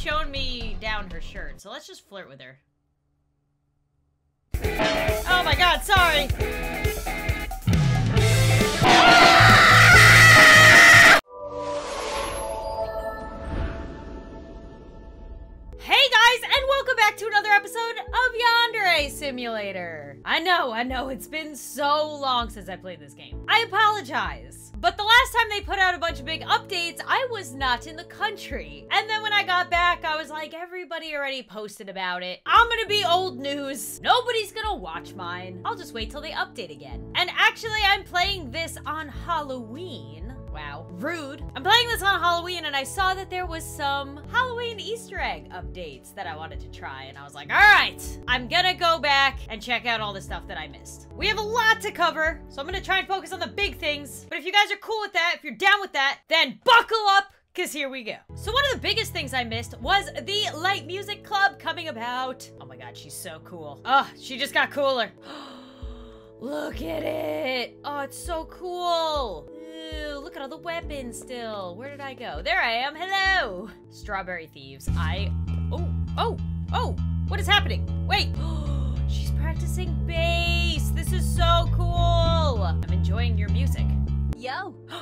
showing me down her shirt, so let's just flirt with her. Oh my god, sorry! Hey guys, and welcome back to another episode of Yandere Simulator. I know, I know, it's been so long since I played this game. I apologize. But the last time they put out a bunch of big updates, I was not in the country. And then when I got back, I was like, everybody already posted about it. I'm gonna be old news. Nobody's gonna watch mine. I'll just wait till they update again. And actually, I'm playing this on Halloween. Wow. Rude. I'm playing this on Halloween and I saw that there was some Halloween Easter egg updates that I wanted to try and I was like, all right, I'm gonna go back and check out all the stuff that I missed. We have a lot to cover, so I'm gonna try and focus on the big things. But if you guys are cool with that, if you're down with that, then buckle up Cause here we go. So one of the biggest things I missed was the Light Music Club coming about. Oh my god, she's so cool. Oh, she just got cooler. Look at it. Oh, it's so cool. Ew, look at all the weapons still. Where did I go? There I am. Hello. Strawberry thieves. I. Oh, oh, oh. What is happening? Wait. She's practicing bass. This is so cool. I'm enjoying your music. Yo,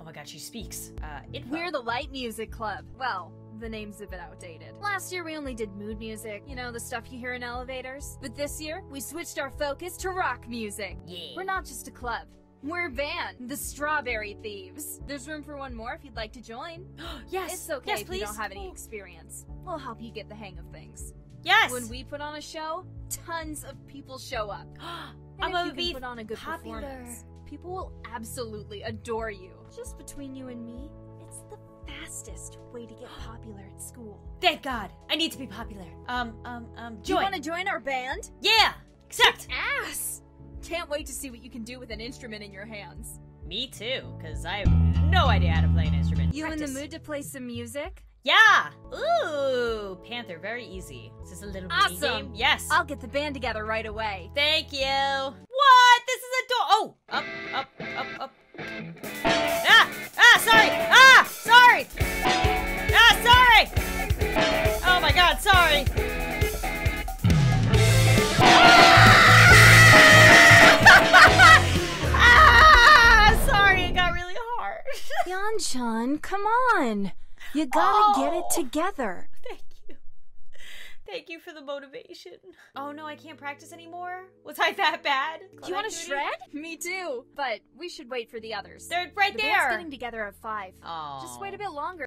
Oh my god, she speaks. Uh, it we're the Light Music Club. Well, the name's a bit outdated. Last year we only did mood music, you know, the stuff you hear in elevators. But this year, we switched our focus to rock music. Yeah. We're not just a club. We're Van, the Strawberry Thieves. There's room for one more if you'd like to join. yes. It's okay yes, if please. you don't have any experience. We'll help you get the hang of things. Yes. When we put on a show, tons of people show up. And I'm if you can be put on a good popular. performance, people will absolutely adore you. Just between you and me, it's the fastest way to get popular at school. Thank God. I need to be popular. Um, um, um, Do you want to join our band? Yeah. Accept. Ass! Can't wait to see what you can do with an instrument in your hands. Me too, because I have no idea how to play an instrument. You in the mood to play some music? Yeah. Ooh, Panther, very easy. This is this a little mini Awesome. game? Yes. I'll get the band together right away. Thank you. What? This is a door. Oh, up, up, up, up. Ah! Ah! Sorry! Ah! Sorry! Ah! Sorry! Oh my God! Sorry. Hard. Yanchan, come on. You gotta get it Oh. together. Thank you. Thank you for the motivation. Oh no, I can't practice anymore? Was I that bad? Do you want to shred? Me too. But we should wait for the others. They're right the band's there. getting together at five. Oh. Just wait a bit longer.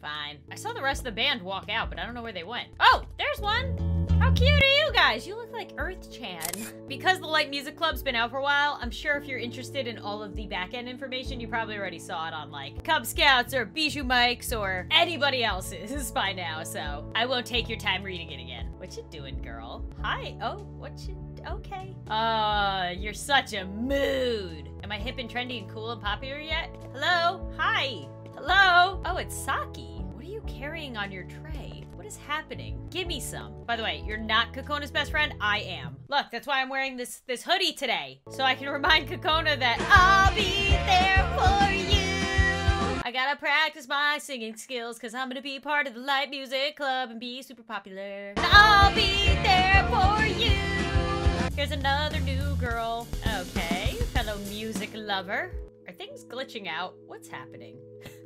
Fine. I saw the rest of the band walk out, but I don't know where they went. Oh, there's one. Cute are you guys? You look like Earth Chan. Because the Light Music Club's been out for a while, I'm sure if you're interested in all of the back end information, you probably already saw it on like Kubz Scouts or Bijuu Mikes or anybody else's by now, so I won't take your time reading it again. What you doing, girl? Hi. Oh, what you okay. Uh, you're such a mood. Am I hip and trendy and cool and popular yet? Hello? Hi. Hello? Oh, it's Saki. What are you carrying on your tray? Is happening? Give me some. By the way, you're not Kokona's best friend. I am. Look, that's why I'm wearing this this hoodie today. So I can remind Kokona that I'll be there for you. I gotta practice my singing skills because I'm gonna be part of the Light Music Club and be super popular. I'll be there for you. Here's another new girl. Okay, fellow music lover. Are things glitching out? What's happening?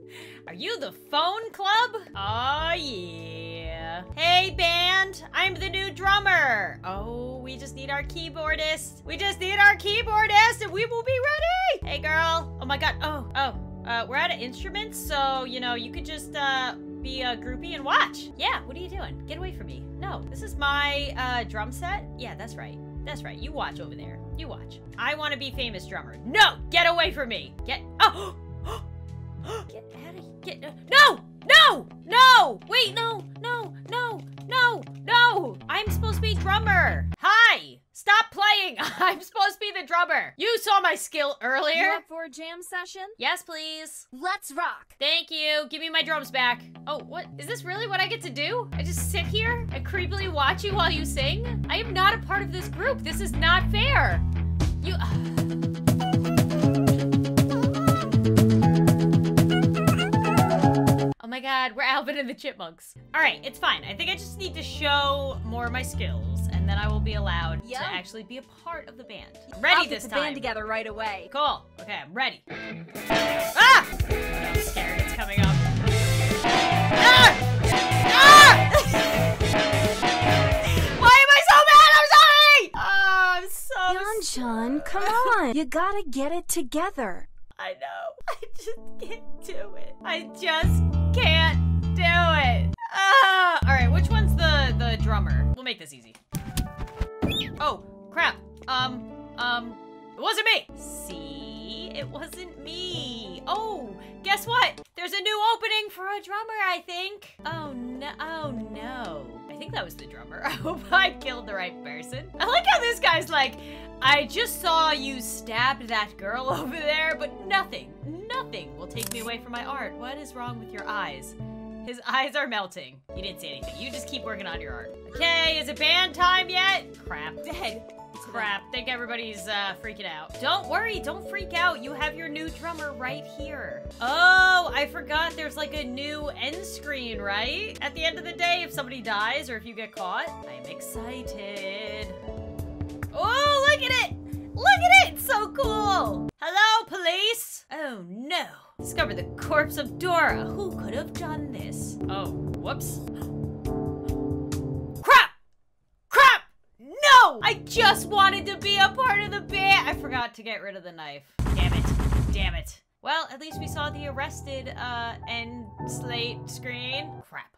Are you the phone club? Oh, yeah. Hey, band, I'm the new drummer. Oh, we just need our keyboardist. We just need our keyboardist and we will be ready. Hey, girl. Oh my god. Oh, oh. Uh, we're out of instruments, so, you know, you could just, uh, be a groupie and watch. Yeah, what are you doing? Get away from me. No, this is my, uh, drum set. Yeah, that's right. That's right. You watch over there. You watch. I want to be famous drummer. No! Get away from me! Get- Oh! Get out of Get- No! No! No! Wait, no! No! No! No! No! I'm supposed to be drummer! Hi! Stop playing! I'm supposed to be the drummer! You saw my skill You earlier! up for a jam session? Yes, please. Let's rock! Thank you. Give me my drums back. Oh, what? Is this really what I get to do? I just sit here and creepily watch you while you sing? I am not a part of this group. This is not fair. You. Oh my god, we're Alvin and the Chipmunks. All right, it's fine. I think I just need to show more of my skills, and then I will be allowed Yeah. to actually be a part of the band. I'm ready I'll get this the time. band together right away. Cool. Okay, I'm ready. Ah! I'm scared it's coming up. Ah! Ah! Why am I so mad? I'm sorry! Oh, I'm so Yanchan, come on. You gotta get it together. I know. I just can't do it. I just can't do it. Ah! All right, which one's the the drummer? We'll make this easy. Oh, crap. Um, um, it wasn't me. See, it wasn't me. Oh, guess what? There's a new opening for a drummer, I think. Oh no, oh no. I think that was the drummer. I hope I killed the right person. I like how this guy's like, I just saw you stab that girl over there, but nothing, nothing will take me away from my art. What is wrong with your eyes? His eyes are melting. You didn't say anything. You just keep working on your art. Okay, is it band time yet? Crap. Dead. Crap. Think everybody's uh, freaking out. Don't worry. Don't freak out. You have your new drummer right here. Oh, I forgot there's like a new end screen, right? At the end of the day, if somebody dies or if you get caught. I'm excited. Oh, look at it! Look at it! It's so cool! Hello, police! Oh no. Discover the corpse of Dora. Who could have done this? Oh, whoops. I just wanted to be a part of the band. I forgot to get rid of the knife. Damn it. Damn it. Well, at least we saw the arrested uh end slate screen. Crap.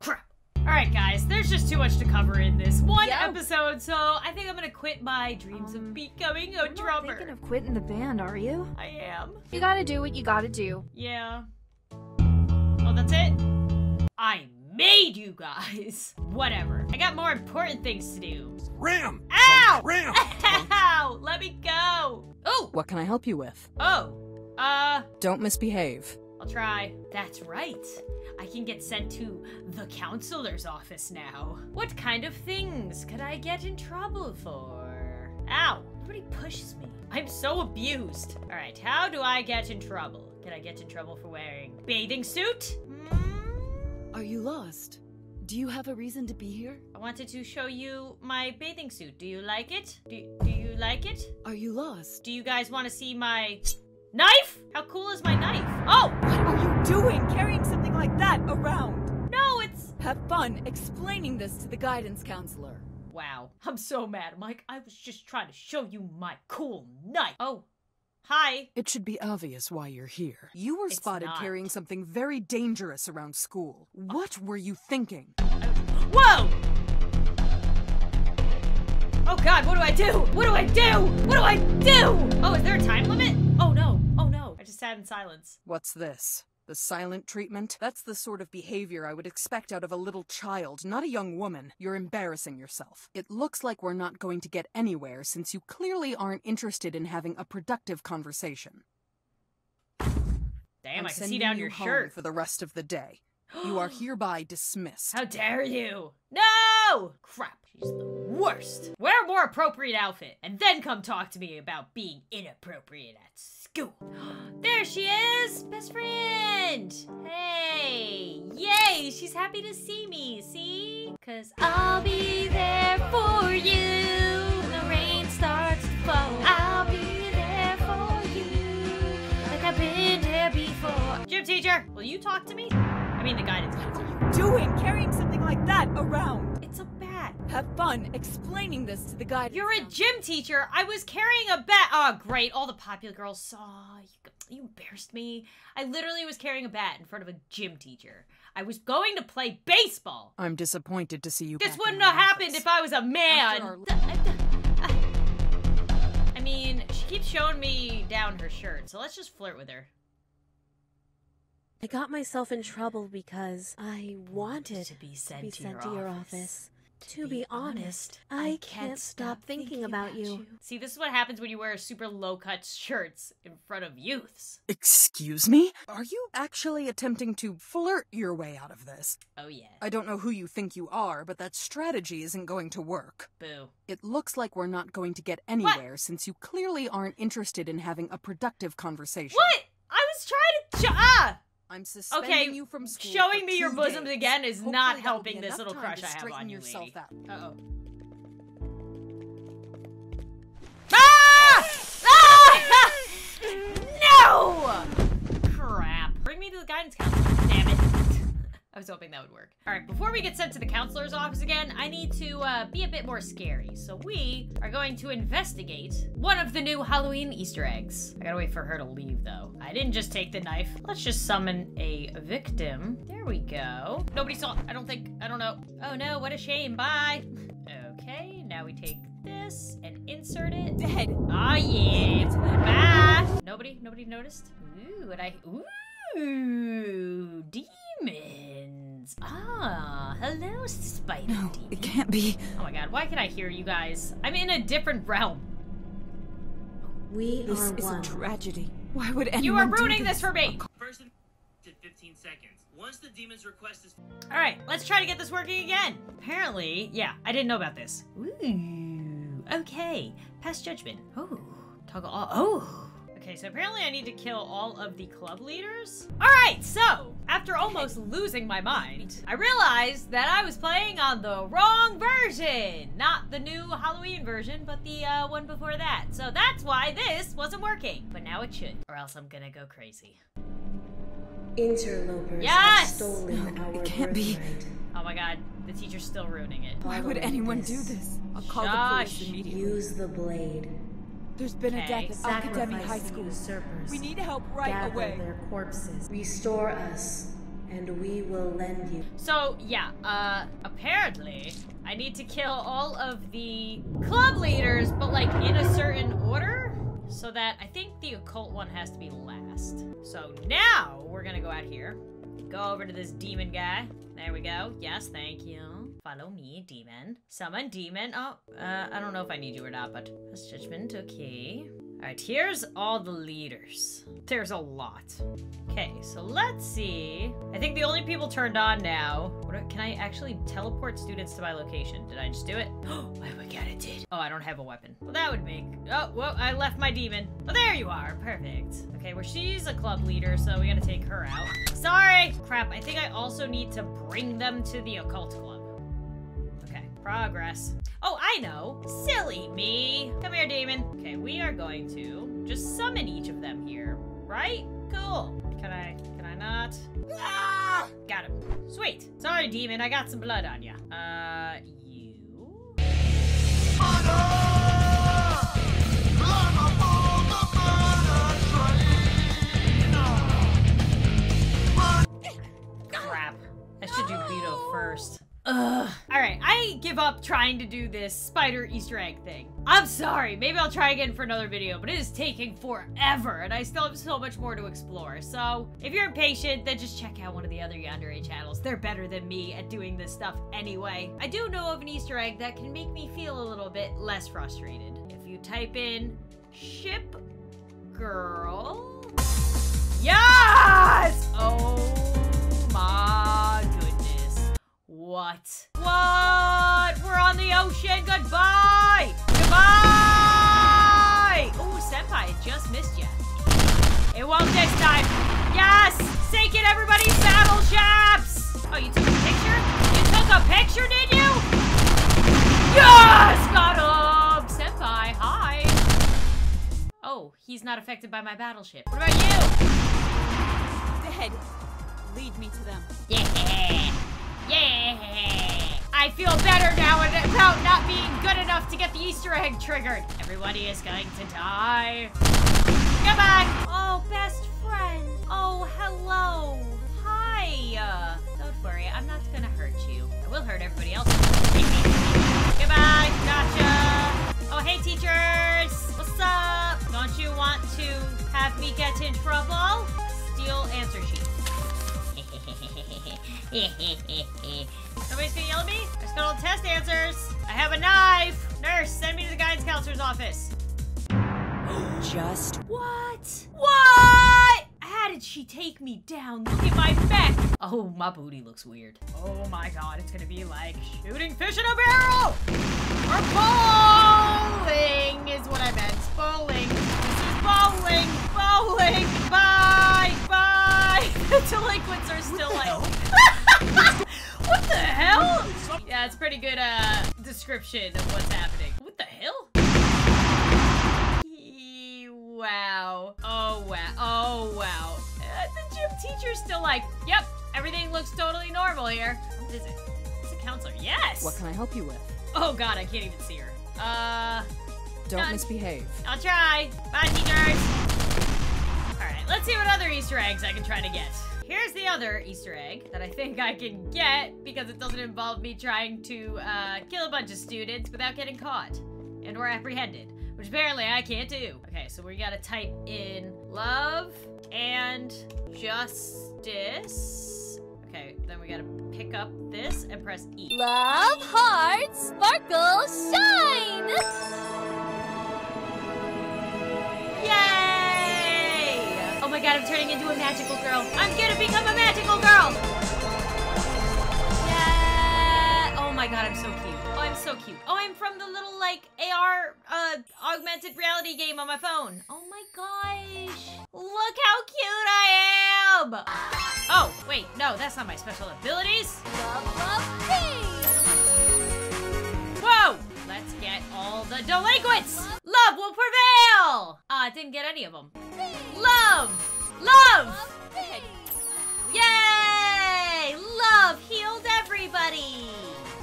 Crap. Alright guys, there's just too much to cover in this one Yeah. episode, so I think I'm gonna quit my dreams of Um, becoming a You're not drummer. thinking of quitting the band, are you? I am. You gotta do what you gotta do. Yeah. Oh, that's it? I made you guys. Whatever. I got more important things to do. Ram! Ow! Ram! Ow! Let me go. Oh! What can I help you with? Oh. Uh, Don't misbehave. I'll try. That's right. I can get sent to the counselor's office now. What kind of things could I get in trouble for? Ow! Everybody pushes me. I'm so abused. All right, how do I get in trouble? Can I get in trouble for wearing bathing suit? Are you lost? Do you have a reason to be here? I wanted to show you my bathing suit. Do you like it? Do, do you like it? Are you lost? Do you guys want to see my knife? How cool is my knife? Oh, What are you doing carrying something like that around? no, it's Have fun explaining this to the guidance counselor. Wow, I'm so mad. I'm like, I was just trying to show you my cool knife. Oh, hi. It should be obvious why you're here. You were It's spotted not. carrying something very dangerous around school. What were you thinking? Whoa! Oh god, what do I do? What do I do? What do I do? Oh, is there a time limit? Oh no, oh no. I just sat in silence. What's this? The silent treatment? That's the sort of behavior I would expect out of a little child, not a young woman. You're embarrassing yourself. It looks like we're not going to get anywhere since you clearly aren't interested in having a productive conversation. Damn, I'm I can see down you your shirt. for the rest of the day. You are hereby dismissed. How dare you? No! Crap, she's the worst. Wear a more appropriate outfit and then come talk to me about being inappropriate at school. There she is! Best friend! Hey! Yay! She's happy to see me, see? Cause I'll be there for you when the rain starts to fall. I'll be there for you like I've been there before. Gym teacher, will you talk to me? I mean the guidance counselor. What are you Doing carrying something like that around. It's a bat. Have fun explaining this to the guy. You're a gym teacher. I was carrying a bat. Oh, great. All the popular girls saw. You, you embarrassed me. I literally was carrying a bat in front of a gym teacher. I was going to play baseball. I'm disappointed to see you. This back wouldn't in have happened if I was a man. After I mean, she keeps showing me down her shirt, so let's just flirt with her. I got myself in trouble because I wanted to be sent, be to, sent your to your office. office. To be honest, I can't stop thinking about you. See, this is what happens when you wear super low cut shirts in front of youths. Excuse me? Are you actually attempting to flirt your way out of this? Oh, yeah. I don't know who you think you are, but that strategy isn't going to work. Boo. It looks like we're not going to get anywhere since you clearly aren't interested in having a productive conversation. What? I was trying to. J- ah! I'm suspending Okay, you from school. showing for me your bosoms days. again is Hopefully not helping this little time crush to I have straighten on you, yourself lady. out. Uh-oh. Ah! Ah! no! Crap. Bring me to the guidance counselor. I was hoping that would work. All right, before we get sent to the counselor's office again, I need to uh, be a bit more scary. So we are going to investigate one of the new Halloween Easter eggs. I gotta wait for her to leave though. I didn't just take the knife. Let's just summon a victim. There we go. Nobody saw, I don't think, I don't know. Oh no, what a shame, bye. Okay, now we take this and insert it. Dead. Oh yeah. Bye. Nobody, nobody noticed? Ooh, and I, ooh, demons. Ah, hello, spider No, demon. it can't be. Oh my god, why can I hear you guys? I'm in a different realm. We This are is a tragedy. Why would anyone You are do ruining this for me. First in 15 seconds. Once the demon's request is All right, let's try to get this working again. Apparently, yeah, I didn't know about this. Ooh, okay. Pass judgment. Oh, toggle all. Oh. Okay, so apparently I need to kill all of the club leaders. All right, so after almost losing my mind, I realized that I was playing on the wrong version. Not the new Halloween version, but the uh, one before that. So that's why this wasn't working. But now it should, or else I'm gonna go crazy. Interlopers Yes! have stolen No, our it can't be. Oh my god, the teacher's still ruining it. Why would Following anyone do this, this? I'll call Shush. the police immediately. Use the blade. There's been a death at Akademi High School. usurpers. We need help right Gather away. their corpses. Restore us, and we will lend you. So, yeah, uh, apparently, I need to kill all of the club leaders, but like in a certain order. So that I think the occult one has to be last. So now we're gonna go out here, go over to this demon guy. There we go. Yes, thank you. Follow me, demon. Summon demon. Oh, uh, I don't know if I need you or not, but that's judgment. Okay. All right, here's all the leaders. There's a lot. Okay, so let's see. I think the only people turned on now. Do- can I actually teleport students to my location? Did I just do it? Oh my god, it did. Oh, I don't have a weapon. Well, that would make. Oh, well, I left my demon. Oh, there you are. Perfect. Okay, well, she's a club leader, so we gotta take her out. Sorry. Crap, I think I also need to bring them to the occult club. Progress. Oh, I know. Silly me. Come here, demon. Okay, we are going to just summon each of them here, right? Cool. Can I, can I not? Ah! Got him. Sweet. Sorry, demon. I got some blood on ya. Uh, you? Give up trying to do this spider Easter egg thing. I'm sorry, maybe I'll try again for another video, but it is taking forever, and I still have so much more to explore. So, if you're impatient, then just check out one of the other Yandere channels. They're better than me at doing this stuff anyway. I do know of an Easter egg that can make me feel a little bit less frustrated. If you type in ship girl. Yes! Oh my goodness. What? What? We're on the ocean. Goodbye! Goodbye! Oh, Senpai, it just missed you. It won't this time. Yes! Sink it, everybody! Battleships! Oh, you took a picture? You took a picture, did you? Yes! Got him! Senpai, hi! Oh, he's not affected by my battleship. What about you? Dead. Lead me to them. Yeah! Yeah! I feel better now about not being good enough to get the Easter egg triggered. Everybody is going to die. Goodbye! Oh, best friend. Oh, hello. Hi. Uh, don't worry, I'm not gonna hurt you. I will hurt everybody else. Goodbye. Gotcha. Oh, hey, teachers. What's up? Don't you want to have me get in trouble? Steal answer sheet. Somebody's gonna yell at me? I got all the test answers. I have a knife. Nurse, send me to the guidance counselor's office. Just What? What? How did she take me down? Look at my back. Oh, my booty looks weird. Oh my god, it's gonna be like shooting fish in a barrel! Or bowling is what I meant. Bowling. This is bowling. Bowling. Bye. Bye. The delinquents are still like. what the hell? Yeah, it's a pretty good uh description of what's happening. What the hell? Wow. Oh wow. Oh wow. Uh, the gym teacher's still like, yep, everything looks totally normal here. What is it? It's a counselor. Yes. What can I help you with? Oh god, I can't even see her. Uh, Don't misbehave. I'll try. Bye, teachers. All right, let's see what other Easter eggs I can try to get. Here's the other Easter egg that I think I can get because it doesn't involve me trying to uh, kill a bunch of students without getting caught and or apprehended, which apparently I can't do. Okay, so we gotta type in love and justice. Okay, then we gotta pick up this and press E. Love, heart, sparkle, shine! Yay! Oh my god, I'm turning into a magical girl. I'm gonna become a magical girl! Yeah! Oh my god, I'm so cute. Oh, I'm so cute. Oh, I'm from the little, like, AR, uh, augmented reality game on my phone. Oh my gosh. Look how cute I am! Oh, wait, no, that's not my special abilities. Love, love, the delinquents! Love will prevail! Ah, I didn't get any of them. Love! Love! Yay! Love healed everybody!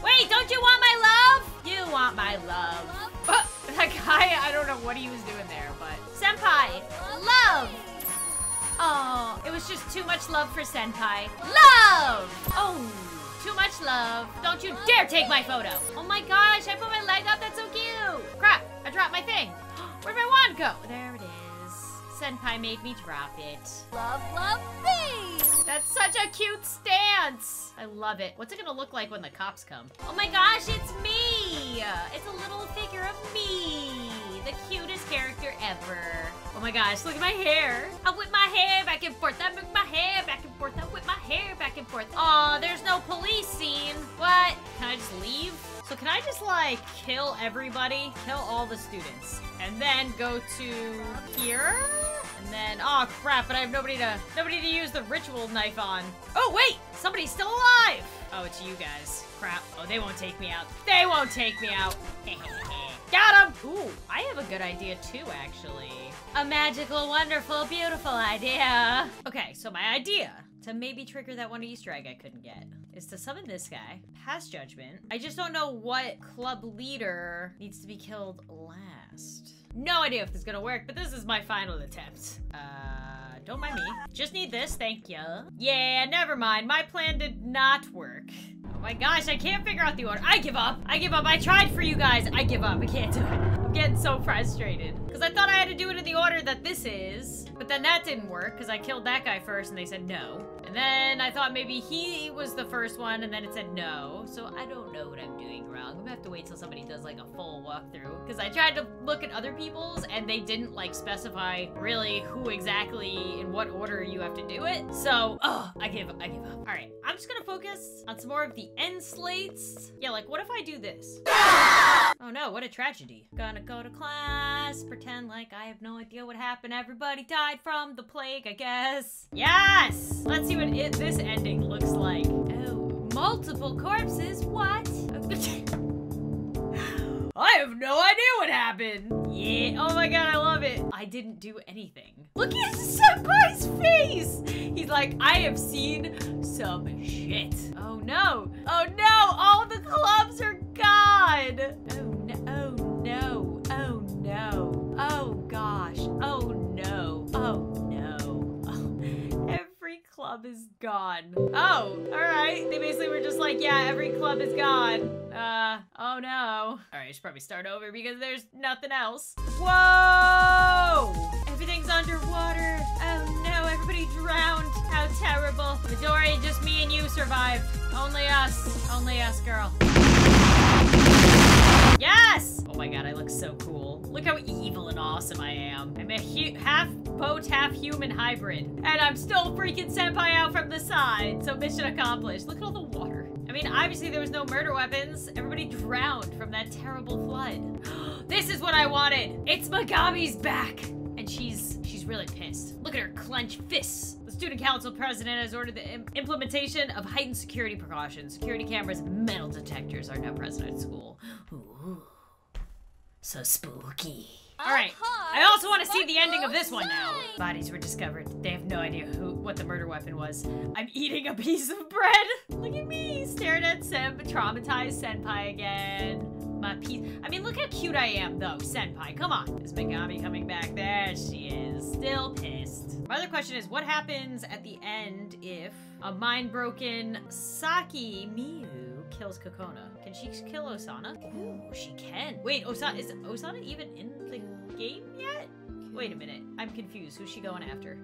Wait, don't you want my love? You want my love. Uh, that guy, I don't know what he was doing there, but. Senpai! Love! Oh, it was just too much love for Senpai. Love! Oh, too much love. Don't you dare take my photo. Oh my gosh, I put my leg up. That's so cute. Crap, I dropped my thing. Where'd my wand go? There it is. Senpai made me drop it. Love, love, peace! That's such a cute stance. I love it. What's it gonna look like when the cops come? Oh my gosh, it's me! It's a little figure of me. The cutest character ever. Oh my gosh, look at my hair. I whip my hair back and forth. I whip my hair back and forth. I whip my hair back and forth. Aw, there's no police scene. What? Can I just leave? So can I just like kill everybody? Kill all the students. And then go to here? And then, oh crap, but I have nobody to, nobody to use the ritual knife on. Oh wait, somebody's still alive. Oh, it's you guys. Crap. Oh, they won't take me out. They won't take me out. Got him. Ooh, I have a good idea too, actually. A magical, wonderful, beautiful idea. Okay, so my idea to maybe trigger that one Easter egg I couldn't get is to summon this guy, pass judgment. I just don't know what club leader needs to be killed last. No idea if this is gonna work, but this is my final attempt. Uh, don't mind me. Just need this, thank you. Yeah, never mind. My plan did not work. Oh my gosh, I can't figure out the order. I give up. I give up. I tried for you guys. I give up. I can't do it. I'm getting so frustrated. Because I thought I had to do it in the order that this is. But then that didn't work because I killed that guy first and they said no. And then I thought maybe he was the first one and then it said no. So I don't know what I'm doing wrong. I'm gonna have to wait till somebody does like a full walkthrough. Because I tried to look at other people's and they didn't like specify really who exactly in what order you have to do it. So, oh, I give up, I give up. All right, I'm just gonna focus on some more of the end slates. Yeah, like what if I do this? Oh no, what a tragedy. Gonna go to class, pretend like I have no idea what happened. Everybody died from the plague, I guess. Yes! Let's see what it, this ending looks like. Oh, multiple corpses? What? I have no idea what happened. Yeah. Oh my god, I love it. I didn't do anything. Look at Senpai's face. He's like, I have seen some shit. Oh no. Oh no. All the clubs are club is gone. Oh, all right. They basically were just like, yeah, every club is gone. Uh, oh no. All right, I should probably start over because there's nothing else. Whoa! Everything's underwater. Oh no, everybody drowned. How terrible. Midori, just me and you survived. Only us. Only us, girl. Yes! Oh my god, I look so cool. Look how evil and awesome I am. I'm a half boat, half human hybrid. And I'm still freaking Senpai out from the side. So mission accomplished. Look at all the water. I mean, obviously there was no murder weapons. Everybody drowned from that terrible flood. this is what I wanted. It's Megami's back. And she's she's really pissed. Look at her clenched fists. Student council president has ordered the im- implementation of heightened security precautions. Security cameras, and metal detectors are now present at school. Ooh, so spooky. All right. I uh-huh. also want to see the ending of this one now. Bodies were discovered. They have no idea who what the murder weapon was. I'm eating a piece of bread. Look at me staring at Sen traumatized senpai again. My piece. I mean, look how cute I am, though, senpai. Come on. Is Megami coming back? There she is. Still pissed. My other question is, what happens at the end if a mind-broken Saki Miyu kills Kokona? Can she kill Osana? Ooh, she can. Wait, Osana is Osana even in the game yet? Wait a minute. I'm confused. Who's she going after?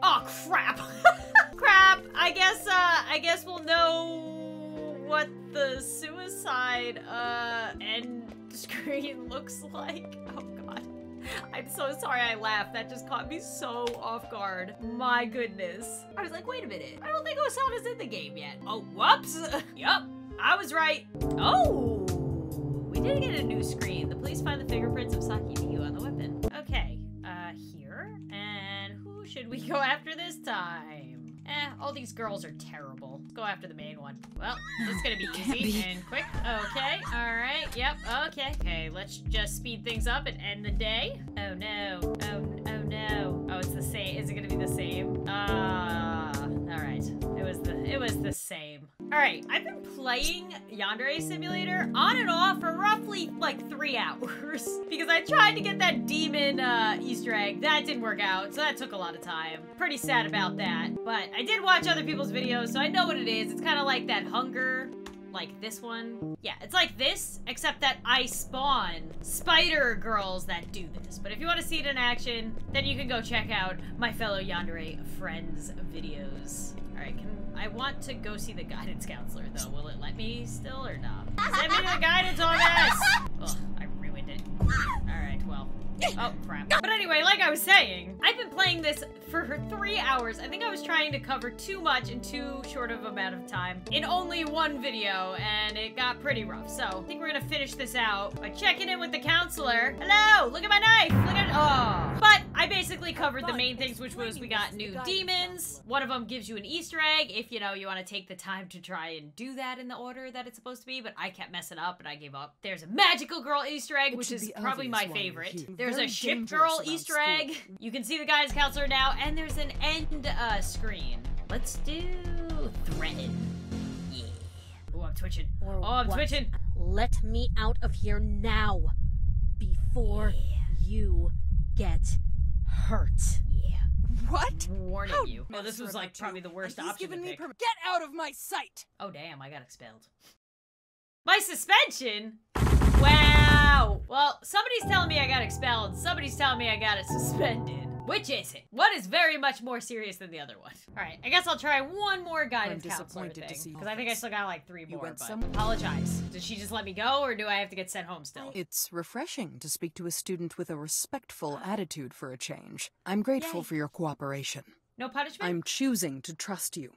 Oh crap! crap! I guess uh I guess we'll know what the suicide uh end screen looks like. Oh god. I'm so sorry I laughed. That just caught me so off guard. My goodness. I was like, wait a minute. I don't think Osana's in the game yet. Oh, whoops. yep, I was right. Oh. We did get a new screen. The police find the fingerprints of Saki Miyu on the weapon. Okay. Uh, here. And who should we go after this time? Eh, all these girls are terrible. Let's go after the main one. Well, this is gonna be easy and quick. Okay, alright, yep, okay. Okay, let's just speed things up and end the day. Oh no, oh, oh no. Oh, it's the same, is it gonna be the same? Ah, alright. It was the, it was the same. Alright, I've been playing Yandere Simulator on and off for roughly like three hours. because I tried to get that demon uh, Easter egg. That didn't work out, so that took a lot of time. Pretty sad about that. But I did watch other people's videos, so I know what it is. It's kind of like that hunger like this one. Yeah, it's like this, except that I spawn spider girls that do this. But if you want to see it in action, then you can go check out my fellow Yandere friends' videos. All right, can I want to go see the guidance counselor though? Will it let me still or not? Send me the guidance office. Ugh, I ruined it. All right, well. Oh, crap. But anyway, like I was saying, I've been playing this for three hours. I think I was trying to cover too much in too short of amount of time in only one video, and it got pretty rough. So I think we're gonna finish this out by checking in with the counselor. Hello, look at my knife. Look at, oh. But I basically covered the main things, which was we got new demons. One of them gives you an Easter egg if, you know, you want to take the time to try and do that in the order that it's supposed to be, but I kept messing up and I gave up. There's a magical girl Easter egg, which is probably my favorite. here. There's a ship girl Easter school. egg. You can see the guidance counselor now, and there's an end uh, screen. Let's do threaten. Yeah. Oh, I'm twitching. Or Oh, I'm what? twitching. Let me out of here now before you get hurt. Yeah. What? Warning How you. Well, nice this was like probably the worst he's option given me Get out of my sight! Oh damn, I got expelled. My suspension? Wow. Well, somebody's telling me I got expelled. Somebody's telling me I got it suspended. Which is it? One is very much more serious than the other one. All right, I guess I'll try one more guidance I'm counselor disappointed to see thing you because I think I still got like three You more. went But some- apologize. Did she just let me go, or do I have to get sent home still? It's refreshing to speak to a student with a respectful attitude for a change. I'm grateful Yay. for your cooperation. No punishment. I'm choosing to trust you.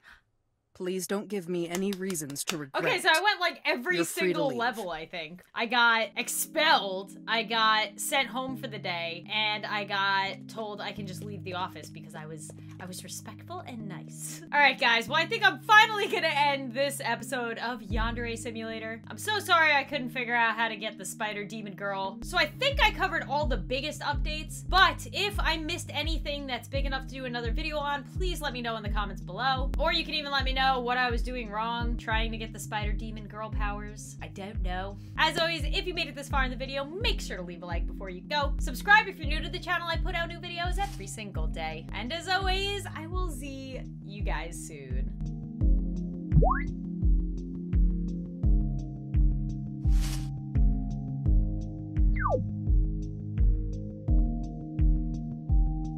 Please don't give me any reasons to regret. Okay, so I went like every You're single level, I think. I got expelled, I got sent home for the day, and I got told I can just leave the office because I was I was respectful and nice. All right, guys. Well, I think I'm finally going to end this episode of Yandere Simulator. I'm so sorry I couldn't figure out how to get the spider demon girl. So I think I covered all the biggest updates, but if I missed anything that's big enough to do another video on, please let me know in the comments below. Or you can even let me know what I was doing wrong trying to get the spider demon girl powers. I don't know. As always, if you made it this far in the video, make sure to leave a like before you go. Subscribe if you're new to the channel. I put out new videos every single day. And as always, I will see you guys soon.